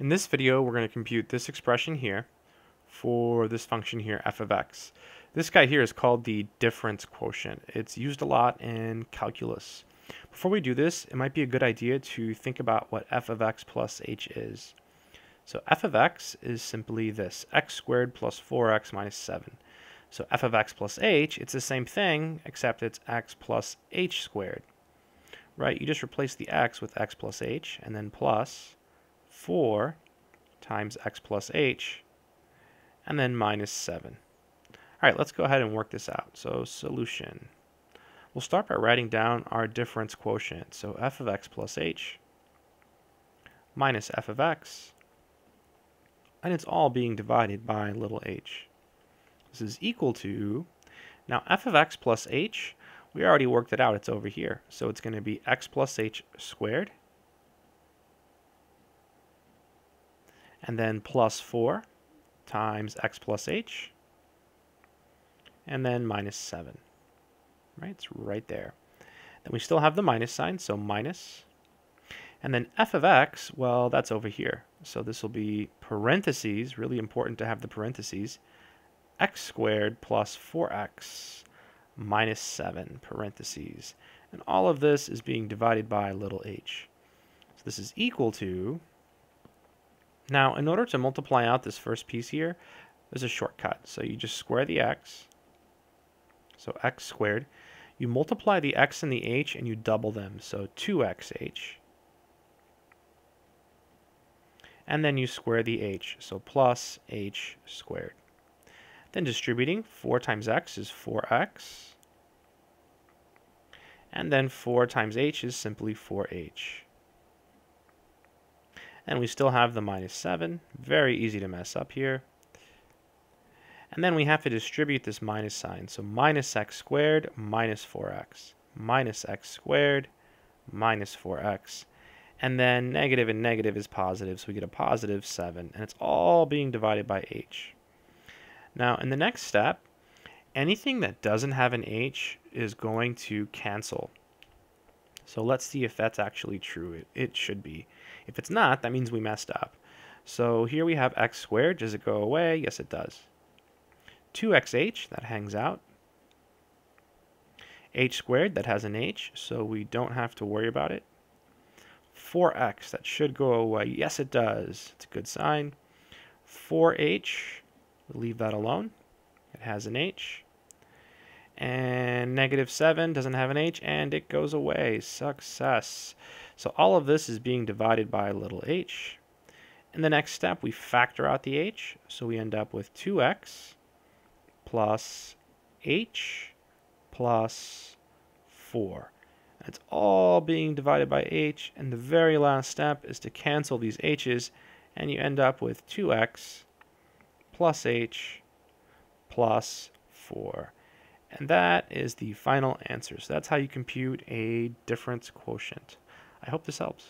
In this video, we're going to compute this expression here for this function here, f of x. This guy here is called the difference quotient. It's used a lot in calculus. Before we do this, it might be a good idea to think about what f of x plus h is. So f of x is simply this, x squared plus 4x minus 7. So f of x plus h, it's the same thing, except it's x plus h squared. Right, you just replace the x with x plus h, and then plus 4 times x plus h, and then minus 7. All right, let's go ahead and work this out. So solution. We'll start by writing down our difference quotient. So f of x plus h minus f of x, and it's all being divided by little h. This is equal to, now f of x plus h, we already worked it out, it's over here. So it's going to be x plus h squared and then plus 4 times x plus h, and then minus 7. Right, it's right there. Then we still have the minus sign, so minus. And then f of x, well, that's over here. So this will be parentheses, really important to have the parentheses, x squared plus 4x minus 7 parentheses. And all of this is being divided by little h. So this is equal to now, in order to multiply out this first piece here, there's a shortcut. So you just square the x, so x squared. You multiply the x and the h and you double them, so 2xh. And then you square the h, so plus h squared. Then distributing, 4 times x is 4x. And then 4 times h is simply 4h. And we still have the minus 7. Very easy to mess up here. And then we have to distribute this minus sign. So minus x squared minus 4x. Minus x squared minus 4x. And then negative and negative is positive, so we get a positive 7. And it's all being divided by h. Now, in the next step, anything that doesn't have an h is going to cancel. So let's see if that's actually true. It, it should be. If it's not, that means we messed up. So here we have x squared. Does it go away? Yes, it does. 2xh, that hangs out. h squared, that has an h, so we don't have to worry about it. 4x, that should go away. Yes, it does. It's a good sign. 4h, we'll leave that alone. It has an h and negative 7 doesn't have an h, and it goes away. Success. So all of this is being divided by a little h. In the next step, we factor out the h, so we end up with 2x plus h plus 4. It's all being divided by h, and the very last step is to cancel these h's, and you end up with 2x plus h plus 4. And that is the final answer. So that's how you compute a difference quotient. I hope this helps.